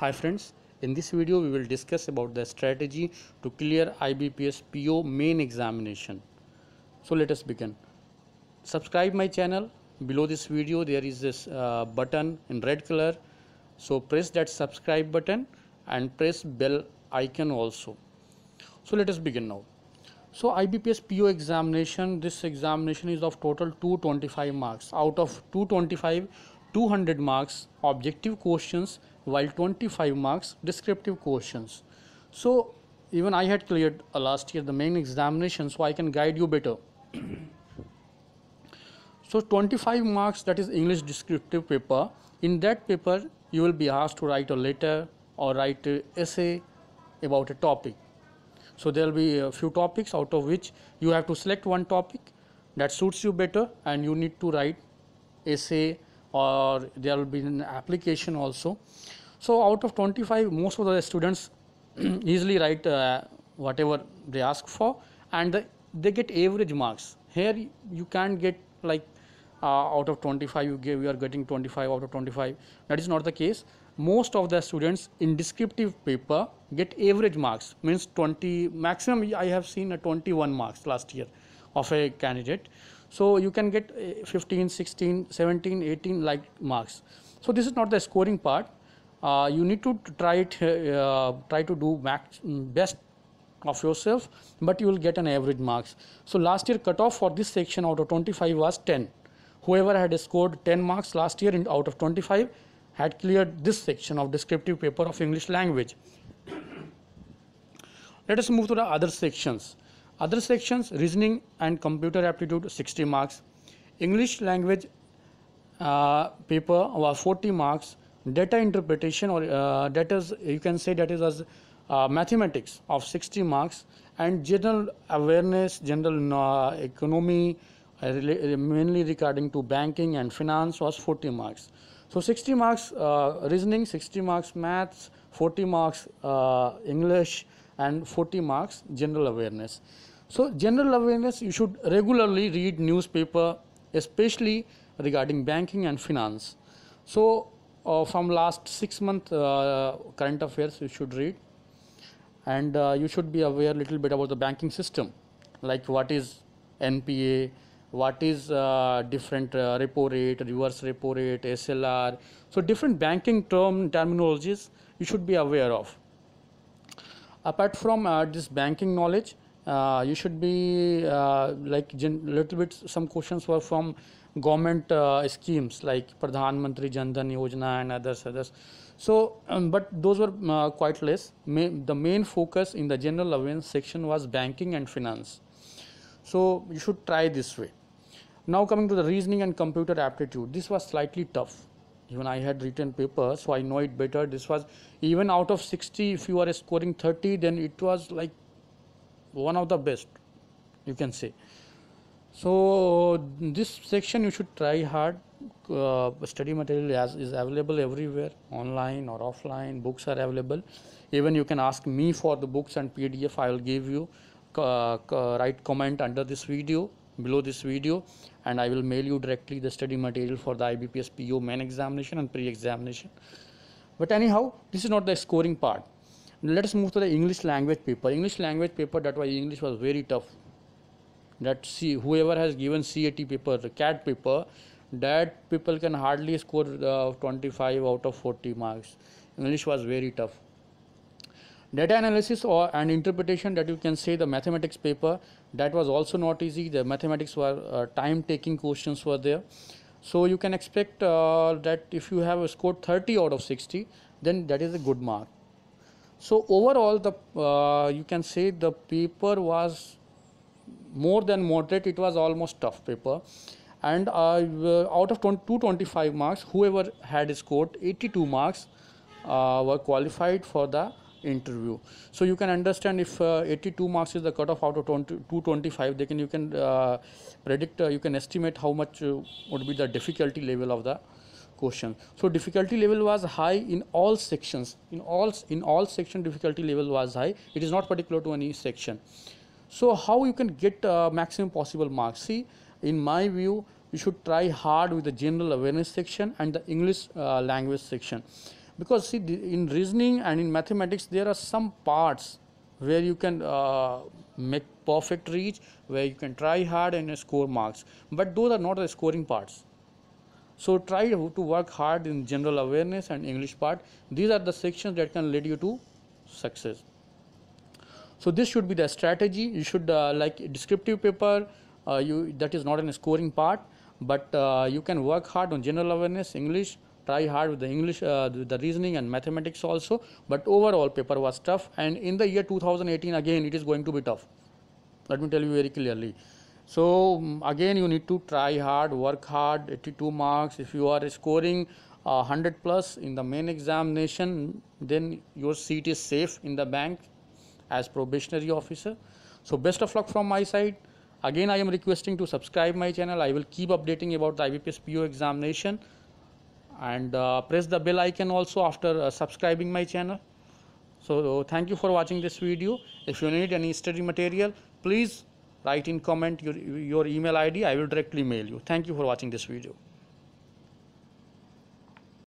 Hi friends, in this video we will discuss about the strategy to clear IBPS PO main examination. So let us begin. Subscribe my channel. Below this video there is this uh, button in red color. So press that subscribe button and press bell icon also. So let us begin now. So IBPS PO examination, this examination is of total 225 marks. Out of 225, 200 marks objective questions while 25 marks descriptive questions. So even I had cleared uh, last year the main examination so I can guide you better. so 25 marks that is English descriptive paper. In that paper you will be asked to write a letter or write a essay about a topic so there will be a few topics out of which you have to select one topic that suits you better and you need to write essay or there will be an application also. So out of 25 most of the students easily write uh, whatever they ask for and the, they get average marks. Here you can't get like uh, out of 25 you give you are getting 25 out of 25 that is not the case. Most of the students in descriptive paper get average marks means 20 maximum i have seen a 21 marks last year of a candidate. So you can get uh, 15 16 17 18 like marks. So this is not the scoring part. Uh, you need to try it uh, try to do max best of yourself but you will get an average marks. So last year cutoff for this section out of 25 was 10 whoever had scored 10 marks last year in, out of 25 had cleared this section of descriptive paper of English language. Let us move to the other sections. Other sections reasoning and computer aptitude 60 marks. English language uh, paper was 40 marks. Data interpretation or uh, that is you can say that is as uh, mathematics of 60 marks and general awareness, general uh, economy, uh, mainly regarding to banking and finance was 40 marks. So 60 marks uh, reasoning, 60 marks maths, 40 marks uh, English and 40 marks general awareness. So general awareness you should regularly read newspaper especially regarding banking and finance. So uh, from last six month uh, current affairs you should read and uh, you should be aware little bit about the banking system like what is NPA, what is uh, different uh, repo rate, reverse repo rate, SLR. So different banking term terminologies you should be aware of. Apart from uh, this banking knowledge, uh, you should be uh, like little bit some questions were from government uh, schemes like Pradhan Mantri Jan Dhan Yojana and others others. So, um, but those were quite less. The main focus in the general awareness section was banking and finance. So you should try this way. Now coming to the reasoning and computer aptitude, this was slightly tough. Even I had written paper, so I know it better. This was even out of 60, if you are scoring 30, then it was like one of the best, you can say. So this section you should try hard. Uh, study material is available everywhere, online or offline. Books are available. Even you can ask me for the books and PDF. I will give you. Uh, write comment under this video below this video and I will mail you directly the study material for the IBPS PO main examination and pre-examination. But anyhow, this is not the scoring part. Let us move to the English language paper. English language paper, that was English was very tough. That see whoever has given CAT paper, the CAT paper, that people can hardly score uh, 25 out of 40 marks. English was very tough data analysis or and interpretation that you can say the mathematics paper that was also not easy. The mathematics were uh, time taking questions were there. So you can expect uh, that if you have a scored 30 out of 60 then that is a good mark. So overall the uh, you can say the paper was more than moderate. It was almost tough paper. And uh, out of 225 marks whoever had scored 82 marks uh, were qualified for the interview. So you can understand if uh, 82 marks is the cutoff out of 20, 225 they can you can uh, predict uh, you can estimate how much would be the difficulty level of the question. So difficulty level was high in all sections. In all in all section difficulty level was high. It is not particular to any section. So how you can get uh, maximum possible marks? See in my view you should try hard with the general awareness section and the english uh, language section because see in reasoning and in mathematics there are some parts where you can uh, make perfect reach where you can try hard and score marks. But those are not the scoring parts. So try to work hard in general awareness and english part. These are the sections that can lead you to success. So this should be the strategy. You should uh, like descriptive paper uh, you that is not a scoring part but uh, you can work hard on general awareness english try hard with the english uh, the reasoning and mathematics also but overall paper was tough and in the year 2018 again it is going to be tough. Let me tell you very clearly. So um, again you need to try hard work hard 82 marks. If you are scoring uh, 100 plus in the main examination then your seat is safe in the bank as probationary officer. So best of luck from my side. Again i am requesting to subscribe my channel. I will keep updating about the IBPS PO examination and uh, press the bell icon also after uh, subscribing my channel. So thank you for watching this video. If you need any study material please write in comment your, your email id i will directly mail you. Thank you for watching this video